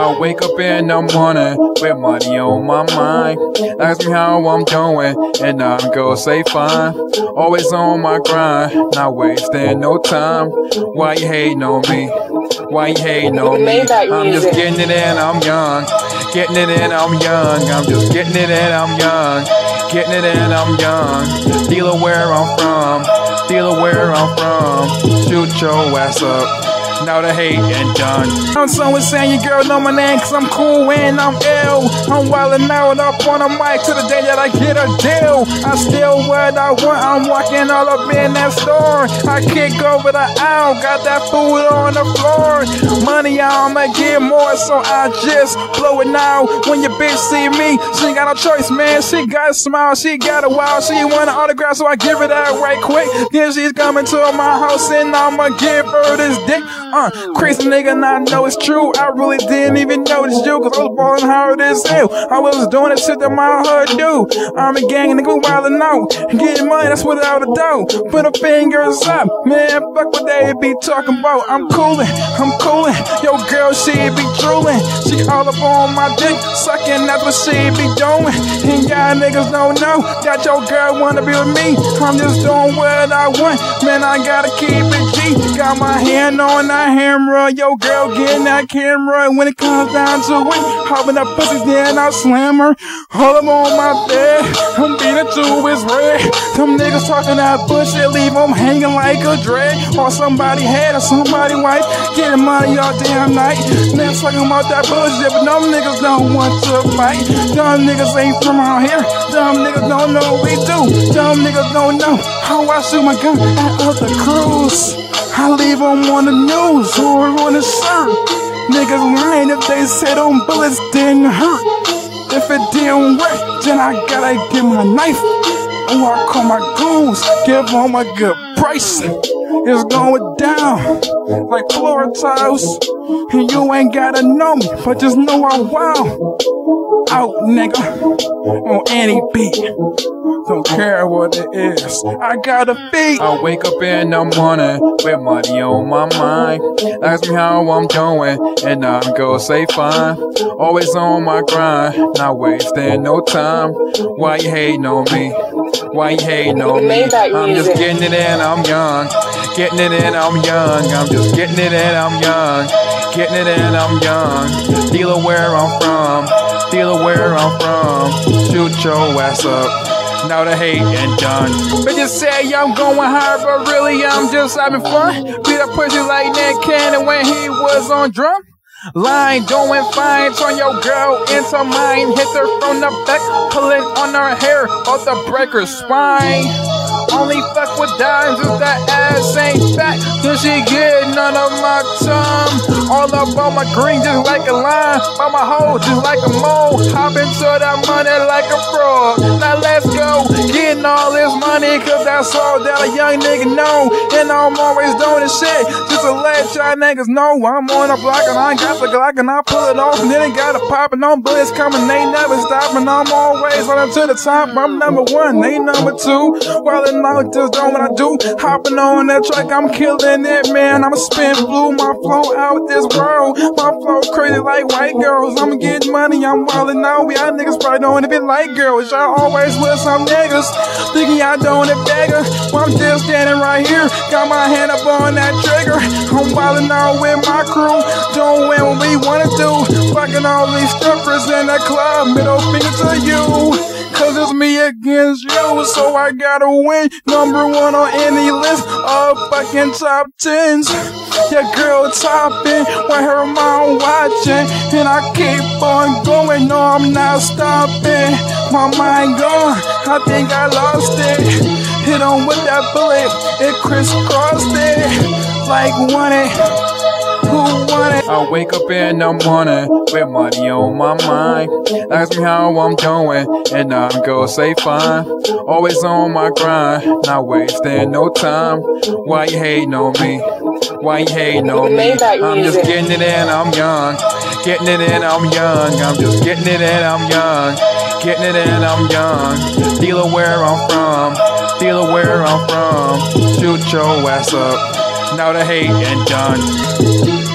I wake up in the morning with money on my mind. Ask me how I'm doing, and I'm gonna say fine. Always on my grind, not wasting no time. Why you hating on me? Why you hating on me? I'm just getting it in, I'm young. Getting it in, I'm young. I'm just getting it in, I'm young. Getting it in, I'm young. Dealer where I'm from. Dealer where I'm from. Shoot your ass up now the hate and done. I'm someone saying your girl know my name cause I'm cool and I'm ill. I'm wildin' out up on the mic to the day that I get a deal. I still what I want, I'm walking all up in that store. I kick over the aisle, got that food on the floor. Money I'ma get more, so I just blow it now. When your bitch see me, she got no choice, man. She got a smile, she got a wow, she want an autograph, so I give her that right quick. Then she's coming to my house and I'ma give her this dick. Uh, crazy nigga, and I know it's true. I really didn't even notice you, cause I was ballin' hard as hell. I was doing the shit that my hood do. I'm a gang nigga wildin' out. Getting money, that's without a doubt. Put the fingers up, man, fuck what they be talking about. I'm coolin', I'm coolin'. Yo, girl, she be drooling. All up on my dick, sucking, that's what she be doing. And y'all niggas don't know that your girl wanna be with me. I'm just doing what I want, man, I gotta keep it G. Got my hand on that hammer, yo girl getting that camera. When it comes down to it, hopping up pussy, then I slam her. All up on my bed, I'm beating to his red. Some niggas talking that bullshit, leave them hanging like a dread. Or somebody head or somebody wife, getting money all damn night. Man, talking about that bullshit, but them niggas don't want to fight. Dumb niggas ain't from around here. Dumb niggas don't know what we do. Dumb niggas don't know how I shoot my gun at other crews. I leave them on the news or on the shirt. Niggas lying if they said them bullets didn't hurt. If it didn't work, then I gotta get my knife. Or I call my goons, give them a good price. It's going down like floor tiles. And you ain't gotta know me, but just know I'm wild. Out, nigga, on any beat. Don't care what it is. I gotta beat. I wake up in the morning with money on my mind. Ask me how I'm doing, and I'm gonna say fine. Always on my grind, not wasting no time. Why you hating on me? Why you hating on me? I'm just getting it in, I'm young. Getting it in, I'm young. I'm just getting it in, I'm young. Getting it in, I'm young. Dealer where I'm from. Dealer where I'm from. Shoot your ass up now the hate and done. Bitches say I'm going hard, but really I'm just having fun. Beat up pussy like Nick Cannon when he was on drum. Line doing fine, turn your girl into mine. Hit her from the back, pulling on her hair, off the breaker's spine. Only fuck with dimes if that ass ain't fat. Then she get none of my time. All up on my green just like a line. By my hoe just like a mole. Hop into that money like a frog. Now let's go. Getting all this money cause that's all that a young nigga know. And I'm always doing this shit just to let y'all niggas know I'm on the block and I got the Glock and I pull it off. And then it got a popping on bullets coming. They never stopping. I'm always running to the top. I'm number one. They number two. While in out, just doing what I do. Hopping on that track, I'm killing it, man. I'ma spin blue, my flow out this world. My flow crazy like white girls. I'ma get money, I'm wildin' out. Y'all niggas probably don't even like girls. Y'all always with some niggas. Thinking y'all doing it beggar. Well, I'm still standing right here. Got my hand up on that trigger. I'm wildin' out with my crew. Doing what we wanna do. Fucking all these strippers in the club. Middle finger to you. Me against you, so I gotta win. Number one on any list of fucking top tens. Your girl topping when her mom watching. And I keep on going, no, I'm not stopping. My mind gone, I think I lost it. Hit on with that bullet, it crisscrossed it. Like one it. I wake up in the morning with money on my mind. Ask me how I'm doing, and I'm gonna say fine. Always on my grind, not wasting no time. Why you hating on me? Why you hating on me? I'm just getting it in, I'm young. Getting it in, I'm young. I'm just getting it in, I'm young. Getting it in, I'm young. Dealer where I'm from. Dealer where I'm from. Shoot your ass up. Now the hate and done.